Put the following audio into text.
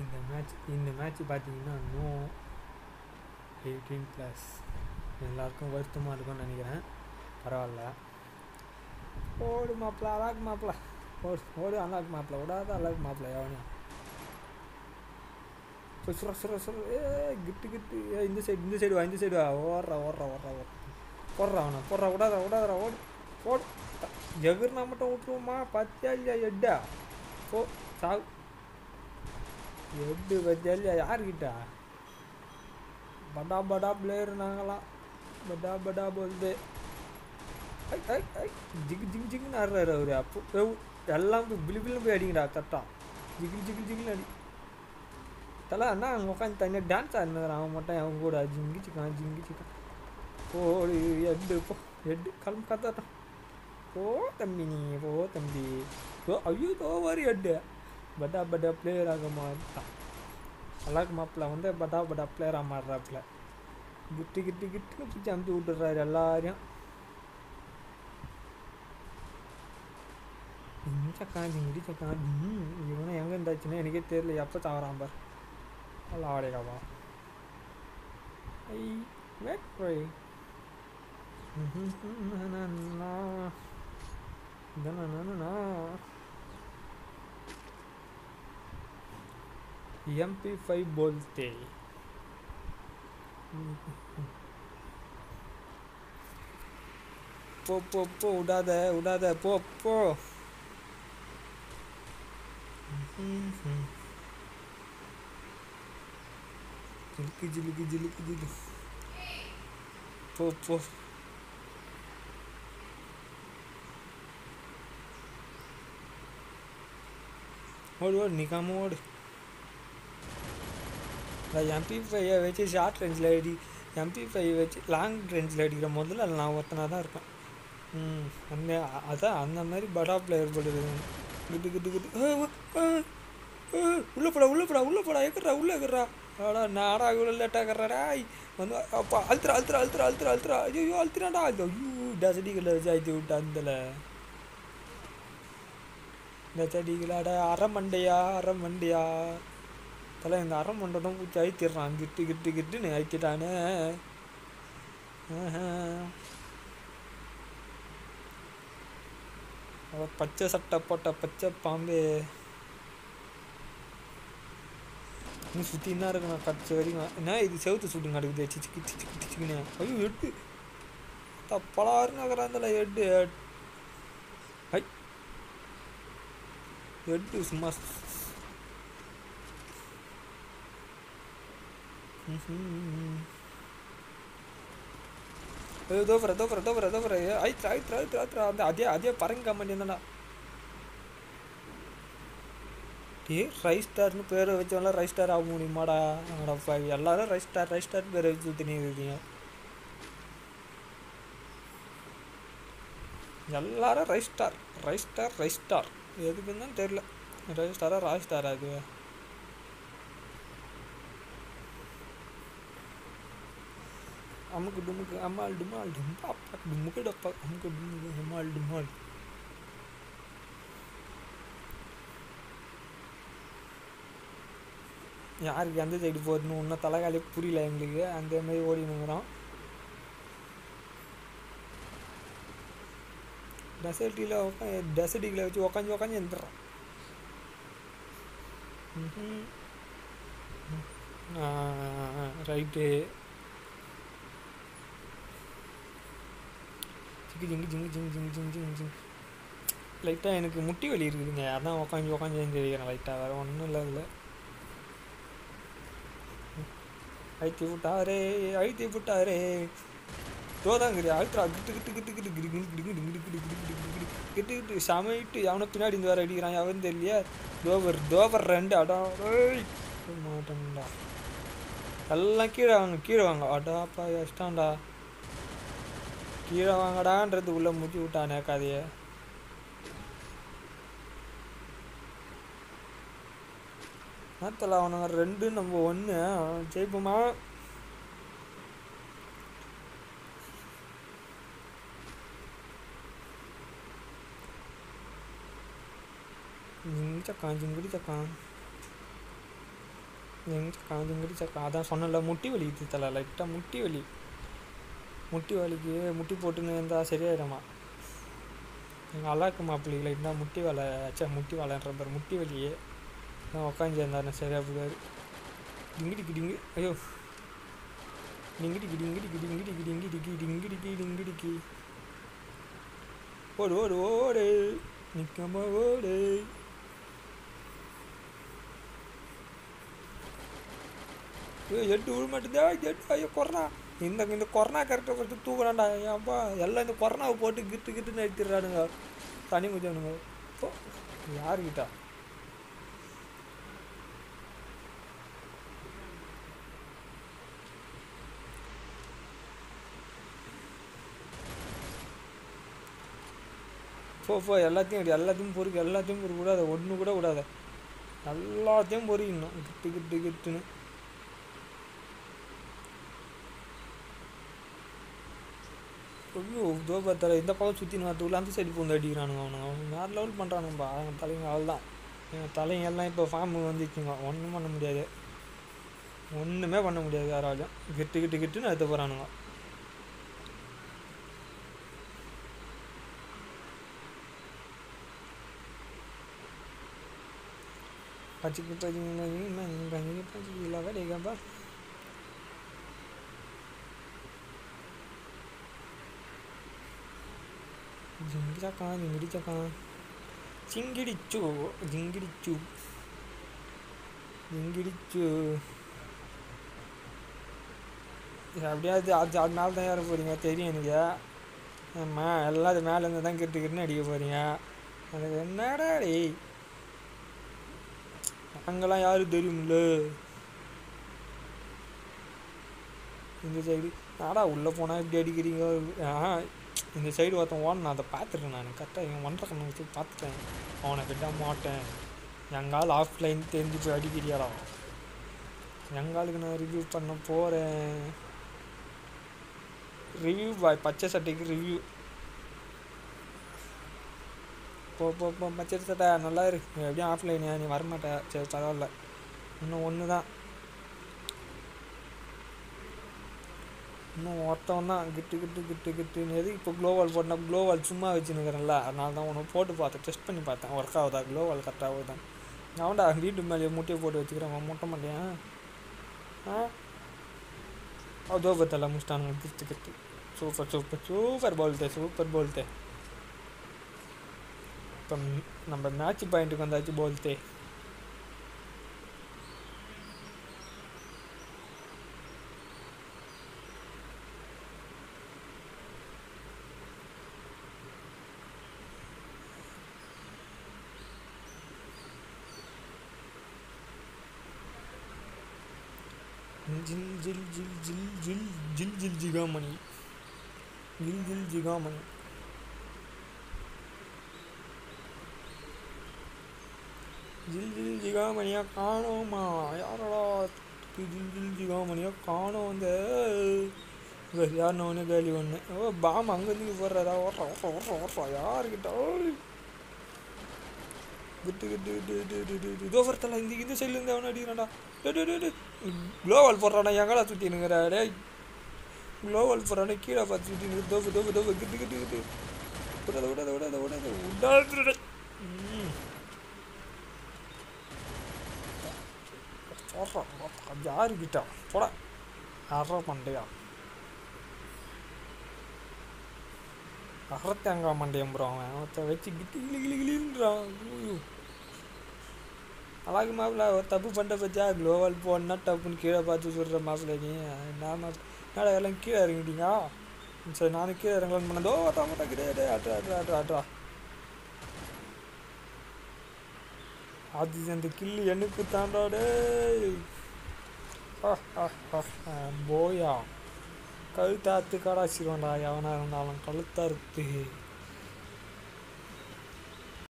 இந்த மேட்ச் இந்த மேட்ச் பார்த்தீங்கன்னா நோ எயிட்டீன் ப்ளஸ் எல்லாருக்கும் வருத்தமாக இருக்கும்னு நினைக்கிறேன். பரவாயில்ல. ஓடு மாப்பிள்ள அழகு மாப்பிள்ள ஓடு ஓடு அழகு மாப்பிள்ள விடாத அழகு மாப்பிள்ள எவனையும் இப்போ சுர சுர சுர. ஏ கிட்டு கிட்டு. ஏ இந்த சைடு இந்த சைடு வா இந்த சைடு வா. ஓடுறா ஓடுறா ஓடுறா ஓடுறா. போடுறா அவனை போடுறா. விடாதா விடாதடா. ஓடு ஓடு எகிர்னா மட்டும் விட்டுருவோமா பத்தியா இல்லையா எட்டா? ஓ சாகு எட்டு பத்தியா இல்லையா படா படா பிளேயர் நாங்களாம் படா படா போல்து ஜிகு ஜிகு ஜிகுன்னு ஆடுறாரு அவரு. அப்போ எல்லாம் போய் பிளி பில்னு போய் அடிங்கடா கரெக்டா. ஜிகில் ஜிகில் ஜிகில்னு அடி. தலை அண்ணா அங்கே உட்காந்து தனியாக டான்ஸ் ஆடினார் அவன் மட்டும் அவன் கூட. ஜிங்கி சிக்கான் ஜிங்கி சிக்கான் ஓடி எட்டு போ. எட்டு கிளம்பு கத்தட்டான் போ தம்பி நீ போ தம்பி. ஓ ஐயோ தோவாரி எட்டு பட்டா பட்டா பிளேயராக மாட்டான் அழகு மாப்பிள்ள வந்து பட்டா பட்டா பிளேயராக மாறுறாப்புல. கிட்டு கிட்டு கிட்டு பிடிச்சி அமுச்சு விட்டுறாரு எல்லாரையும். இடிச்சக்காண்டி இடிச்சக்காண்டி இவனை எங்கே இருந்தாச்சுன்னா எனக்கே தெரியல. எப்போ தவறான் பார். அல்லாவடையாவா ஐ வெட் ப்ரை நான் நான் நான். एम पी फाइव बोलते। पो पो पो, उड़ा दे उड़ा दे, पो पो। जिलकी जिलकी जिलकी झिलकी। पो पो। और और निकामो और எம்பி ஃபைவை வச்சு ஷார்ட் ரேஞ்சில் அடி எம்பி ஃபைவ் வச்சு லாங் ரேஞ்சில் அடிக்கிற முதல்ல அதில் நான் ஒருத்தனாக தான் இருப்பேன். ம் அந்த அதான் அந்த மாதிரி படா பிளேயர் போடுது கிட்டு கிட்டு கிட்டு. ஏய், உள்ள போடா உள்ள போடா உள்ள போடா எக்கறா உள்ள எக்கறா ஆடா நாடா இவ்வளோ லேட்டாக கர்றா வந்து அப்பா அழுத்துறா அழுத்துறா அழுத்துறா அழுத்துறா அழுத்துறா. ஐயோ அழுத்துறாடா ஐயோ டசடிகளில் வச்சு அழுத்தி விட்டா அந்தல இந்த செடிகளாட அரை மண்டையா அரை மண்டையா. தலை இந்த அரை மண்டை பூச்சி அழுத்திடுறான் கிட்டு கிட்டு கிட்டுன்னு அழுத்திட்டானே பச்சை சட்டை போட்ட பச்சை பாம்பே. இன்னும் சுற்றி தான் இருக்கணும் கடைசி வரைக்கும் என்ன இது? செவுத்து சுட்டு நடக்குது. சிச்சுக்கு சிச்சுக்கு சிச்சுக்குன்னு ஐயோ எட்டு. தப்பலாருன்னு நகராந்தில் எட்டு ஐ. எட்டு சும்மா ದೋಬ್ರ ದೋಬ್ರ ದೋಬ್ರ ದೋಬ್ರ ಆಯ್ತು ಆಯ್ತು ಆಯ್ತು ಆಯ್ತು ಅದು அதே அதே ಪರಂಗ್ கம்பெனி என்னடா ஏ ரைஸ் ஸ்டார்னு பேரை வச்சவங்களாம் ரைஸ் ஸ்டார் ஆக முடியுமாடா? அடப்பா எல்லாரும் ரைஸ் ஸ்டார் ரைஸ் ஸ்டார் பேரை வச்சு திணிக்கிறீங்க எல்லாரும் rise star rise star rise star. எதுக்குன்னு தெரியல. ரைஸ் ஸ்டாராக ராய் ஸ்டாராக இருக்குது अमुक डुमुक अमाल डुमाल ढुम पाप डुमुक डक अमुक डुमुक हमाल डुमाल यार गंदे जेड बोर्ड नो उन्ना तला काले पूरी लाइन ली गया अंदर में ये वोडी नंबर आ डेसर्ट डीला वक्त डेसर्ट डीला वक्त वक्त जो वक्त यंत्र हम्म हाँ राइट ஜிங்கு ஜிங்கு ஜிங்கு ஜிங்கு ஜிங்கு ஜிங்கு ஜிங்கு ஜிங்கு. லைட்டாக எனக்கு முட்டி வலி இருக்குதுங்க. அதான் உக்காஞ்சி உக்காஞ்சி எழுந்திரிக்கிறேன் லைட்டாக வேறு ஒன்றும் இல்லை இல்லை அழுத்தி விட்டாரே அழுத்தி விட்டாரே. தோதாங்கிறியா அழுத்துறா. கிட்டு கிட்டு கிட்டு கிட்டு கிட்டு கிடு கிடு கிடு கிடு கிடு கிடு கிட்டு கிட்டு கிட்டு சமைட்டு அவனை பின்னாடி இந்த வேற அடிக்கிறான். அவன் தெரியலையா. தோவர் தோவர் ரெண்டு அடா. மாட்டேன்டா. எல்லாம் கீழே வாங்க கீழே வாங்க. அடாப்பா இஷ்டாண்டா கீழே வாங்கடான்றது உள்ள முடிச்சு விட்டானே கதைய. நேரத்தில் அவனுங்க ரெண்டு நம்ம ஒன்று ஜெயிப்போமா? ஜிங்கு சக்கான் ஜிங்குடி சக்கான் சக்கா? அதான் சொன்னல முட்டி வலி இது தலை லைட்டாக முட்டி வலி. முட்டி வலிக்கு முட்டி போட்டுன்னு இருந்தால் சரியாயிடுமா? எங்கள் அல்லாக்கு மாப்பிள்ளை இருந்தால் முட்டி வேலை ஆச்சா முட்டி வேலைன்ற பாரு முட்டி வலியே. நான் உக்காந்து இருந்தாரு சரியாக போயிடுவார் டிங்கிடிக்கு டிங்கு ஐயோ. டிங்கிடிக்கு டிங்கிடிக்கு டிங்கிடிக்கு டிங்கிடிக்கு டிங்கிடிக்கு டிங்கிடிக்கு ஓடு ஓடு ஓடு. நிற்காம ஓடு. ஐயோ எட்டு விழ மாட்டேதா எட்டு ஐயோ கொரோனா இந்த இந்த கொரோனா கரெக்டாக கொடுத்து தூக்குறான்டா ஏன்ப்பா எல்லாம் இந்த கொரோனாவை போட்டு கிட்டு கிட்டுன்னு எடுத்துடுறானுங்க தனி முடிஞ்சவனுங்க இப்போ யாருக்கிட்டா போ போ. எல்லாத்தையும் எல்லாத்தையும் பொறுக்கு எல்லாத்தையும் பொறுக்க கூடாது ஒன்று கூட விடாத. எல்லாத்தையும் பொறிக்கணும் கிட்டு கிட்டு கிட்டுன்னு. ஐயோ இதோ பார்த்தால இந்த பக்கம் சுற்றி வரத்துக்குள்ள அந்த சைடு பூந்து அடிக்கிறானுங்க அவனுங்க அவனுங்க வேறு லெவல் பண்ணுறானுங்கப்பா அவன் தலைங்க அவள் தான் என் தலைங்கெல்லாம் இப்போ ஃபார்ம் வந்துச்சுங்க ஒன்றும் பண்ண முடியாது ஒன்றுமே பண்ண முடியாது யாராலையும் கிட்டு கிட்டு கிட்டுன்னு எடுத்து போகிறானுங்க பச்சை பச்சை பச்சை இல்லை வேலைக்காப்பா ஜிங்கிராக்கா ஜிங்கிடிச்சக்கா சிங்கிடிச்சு ஜிங்கிடிச்சு ஜிங்கிடிச்சு அப்படியாவது அது அது மேலே தான் ஏற போகிறீங்க தெரியும் எனக்கு. மே எல்லாம் அது மேலேருந்து தான் கிட்டுக்கிட்டுன்னு அடிக்க போகிறீங்க அது என்னடா டேய்? நாங்களாம் யாரும் தெரியும்ல இந்த சைடு நாடா உள்ளே போனால் இப்படி அடிக்கிறீங்க? ஆ இந்த சைடு ஒருத்தன் ஓடணும் நான் அதை பார்த்துருக்கேன் நான். கரெக்டாக என் ஒன்றரை கண்ணை வச்சு பார்த்துட்டேன். அவனை விட மாட்டேன். எங்கால் ஆஃப்லைன் தெரிஞ்சு போய் அடிக்கிறியாடா. எங்காலுக்கு நான் ரிவ்யூ பண்ண போகிறேன் ரிவ்யூ பாய் பச்சை சட்டைக்கு ரிவ்யூ போ போ போ பச்சை சட்டை நல்லா இருக்கு எப்படியும் ஆஃப்லைனியா நீ வரமாட்ட. சரி பரவாயில்ல. இன்னும் ஒன்று தான் இன்னும் ஒருத்தவன் தான் கிட்டு கிட்டு கிட்டு கிட்டுன்னு எது? இப்போ க்ளோவால் போட்டால் க்ளோவால் சும்மா வச்சுன்னுக்குறேன்ல. அதனால தான் ஒன்று போட்டு பார்த்தேன் டெஸ்ட் பண்ணி பார்த்தேன். ஒர்க் ஆகுதா? க்ளோவால் கரெக்டாக ஆகுதான் அவன்டா வீட்டு மேலேயே முட்டையை போட்டு வச்சுக்கிறேன். முட்டை மாட்டேன் ஆ? அதோ பத்தல முடிச்சிட்டானுங்க. கிட்டு கிட்டு சூப்பர் சூப்பர் சூப்பர் போல்தே சூப்பர் போல்தே இப்போ நம்ம மேட்ச் பாயிண்ட்டுக்கு வந்தாச்சு போல்ட்டே ஜில் ஜில் ஜில் ஜில் ஜில் ஜில் ஜில் ஜிகாமணி. ஜில் ஜில் ஜிகாமணி. ஜில் ஜில் ஜிகாமணியா காணோமா? யாரடா ஜில் ஜில் ஜிகாமணியா காணோம் அந்த? யாருன்னு ஒன்று கேள்வி ஒன்று ஓ பாம் அங்கேருந்து போடுறதா ஓட்டுறா ஓட்டுறா ஓட்டுறா ஓட்டுறா யாருக்கிட்ட? கிட்டு கிட்டு கிட்டு இதோ ஒருத்தல இந்த இந்த சைட்லேருந்து அவனை அடிக்கிறான்டா டே க்ளோவால் போடுறானா எங்கடா சுற்றினுங்கிற அடே க்ளோவால் போடுறானே கீழே பார்த்து சுற்றினு தோப்பு தோப்பு தோப்பு. கிட்டு கிட்டு கிட்டு. விடாத விடாத விடாத விடாத. விடாத ம். யாருக்கிட்டா போட. அற மண்டையா அகரத்தேங்காய் மண்டையம் ப்ரோ அவன் வச்சு கிட்டு கிளி கிளி கிளின்றான். அழகு மாப்பிள்ள ஒரு தப்பு பண்ணுற பச்சா க்ளோவால் போனா டப்புன்னு கீழே பார்த்து சொல்கிற மாப்பிள்ள நீ. என்ன மாப்பிள்ள என்னடா எல்லாம் கீழே இறங்கிட்டீங்க? சரி நானும் கீழே இறங்கலான்னு பண்ணதோ ஆட்டா மாட்டா கிடையாது ஆட்டா ஆட்டா ஆட்டா ஆட்டா அது அந்த கில்லு எனக்கு தாண்டாடே போயா. கழுத்தாத்து காடாச்சிருவான்டா எவனாக இருந்தாலும் கழுத்தா இருக்கு.